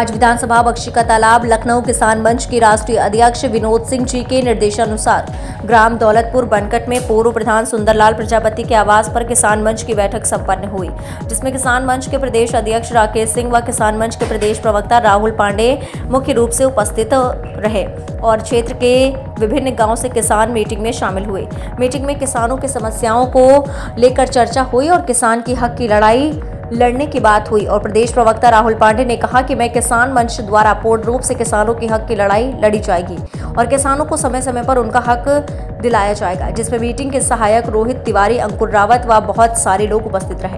आज विधानसभा बख्शी का तालाब लखनऊ किसान मंच के राष्ट्रीय अध्यक्ष विनोद सिंह जी के निर्देशानुसार ग्राम दौलतपुर बनकट में पूर्व प्रधान सुंदरलाल प्रजापति के आवास पर किसान मंच की बैठक संपन्न हुई, जिसमें किसान मंच के प्रदेश अध्यक्ष राकेश सिंह व किसान मंच के प्रदेश प्रवक्ता राहुल पांडे मुख्य रूप से उपस्थित रहे और क्षेत्र के विभिन्न गाँव से किसान मीटिंग में शामिल हुए। मीटिंग में किसानों की समस्याओं को लेकर चर्चा हुई और किसान की हक की लड़ाई लड़ने की बात हुई और प्रदेश प्रवक्ता राहुल पांडे ने कहा कि मैं किसान मंच द्वारा पूर्ण रूप से किसानों के हक की लड़ाई लड़ी जाएगी और किसानों को समय समय पर उनका हक दिलाया जाएगा, जिसमें मीटिंग के सहायक रोहित तिवारी, अंकुर रावत व बहुत सारे लोग उपस्थित रहे।